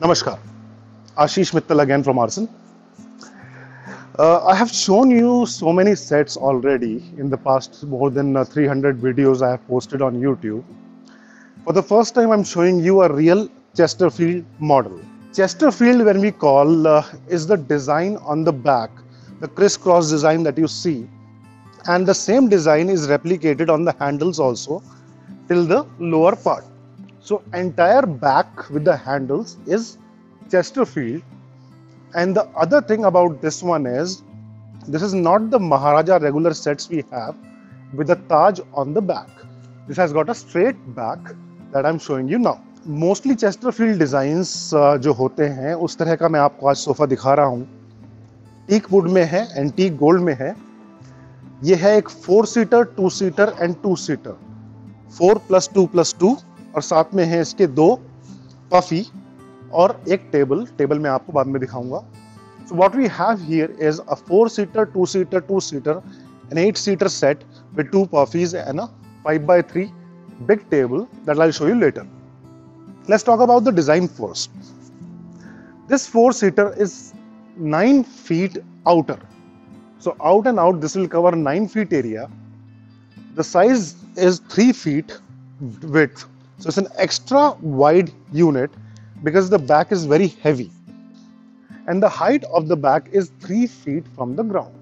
Namaskar. Ashish Mittal again from Aarsun. Uh, I have shown you so many sets already in the past more than uh, 300 videos I have posted on YouTube. For the first time, I'm showing you a real Chesterfield model. Chesterfield, when we call, uh, is the design on the back, the crisscross design that you see. And the same design is replicated on the handles also till the lower part. So entire back with the handles is Chesterfield. And the other thing about this one is this is not the Maharaja regular sets we have with the Taj on the back. This has got a straight back that I'm showing you now. Mostly Chesterfield designs जो होते हैं उस तरह का मैं आपको आज sofa दिखा रहा हूँ टीक वुड में है एंटीक गोल्ड में है ये है एक four seater two seater and two seater four plus two plus two और साथ में है इसके दो पफी और एक टेबल टेबल मैं आपको बाद में दिखाऊँगा. So what we have here is a four seater two seater two seater an eight seater set with two puffies and a five by three big table that I show you later let's talk about the design first this four seater is nine feet outer so out and out this will cover nine feet area the size is three feet with So it's an extra wide unit because the back is very heavy. And the height of the back is three feet from the ground.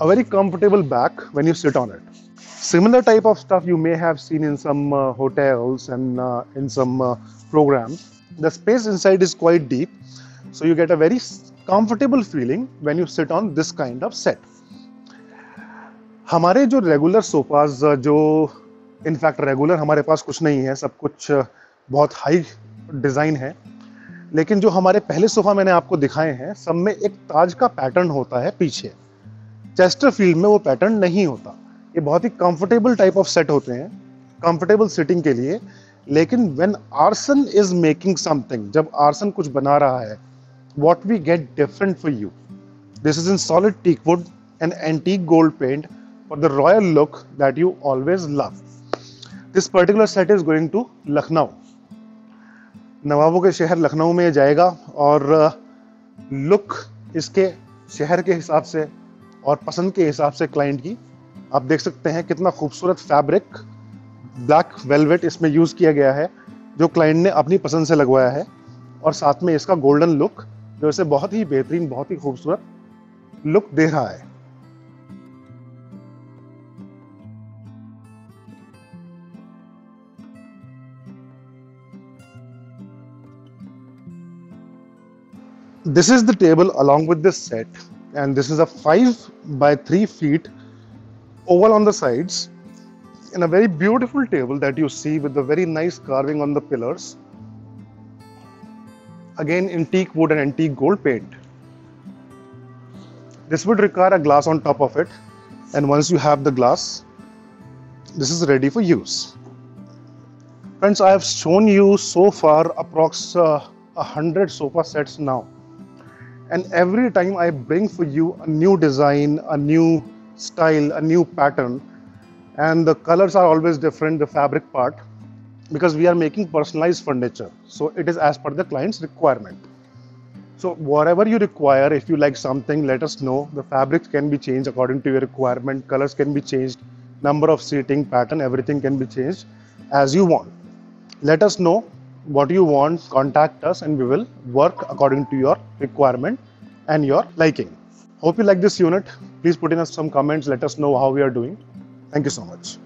A very comfortable back when you sit on it. Similar type of stuff you may have seen in some uh, hotels and uh, in some uh, programs. The space inside is quite deep, so you get a very comfortable feeling when you sit on this kind of set. हमारे जो regular sofas जो in fact regular हमारे पास कुछ नहीं है, सब कुछ बहुत हाई डिज़ाइन है। लेकिन जो हमारे पहले सोफ़ा मैंने आपको दिखाए हैं, सब में एक ताज का पैटर्न होता है पीछे। चेस्टर फ़ील्ड में वो पैटर्न नहीं होता। ये बहुत ही कंफर्टेबल टाइप ऑफ़ सेट होते हैं कंफर्टेबल सिटिंग के लिए। लेकिन when Arsan is making something जब आर्सन कुछ बना रहा है, what we get different for you this is in solid teak wood and antique gold paint for the royal look that you always love this particular set is going to Lucknow नवाबों के शहर लखनऊ में जाएगा और look इसके शहर के हिसाब से और पसंद के हिसाब से क्लाइंट की। आप देख सकते हैं कितना खूबसूरत फैब्रिक ब्लैक वेलवेट इसमें यूज़ किया गया है, जो क्लाइंट ने अपनी पसंद से लगवाया है। और साथ में इसका गोल्डन लुक जो इसे बहुत ही बेहतरीन, बहुत ही खूबसूरत लुक दे रहा है। This is the table along with this set and this is a 5 by 3 feet oval on the sides and a very beautiful table that you see with the very nice carving on the pillars. Again antique wood and antique gold paint. This would require a glass on top of it and once you have the glass this is ready for use. Friends i have shown you so far approx uh, 100 sofa sets now and every time i bring for you a new design a new style a new pattern and the colors are always different the fabric part because we are making personalized furniture. So it is as per the client's requirement. So whatever you require if you like something let us know. The fabrics can be changed according to your requirement. Colors can be changed. Number of seating pattern everything can be changed as you want. Let us know what you want contact us and we will work according to your requirement and your liking. Hope you like this unit. Please put in us some comments. Let us know how we are doing. Thank you so much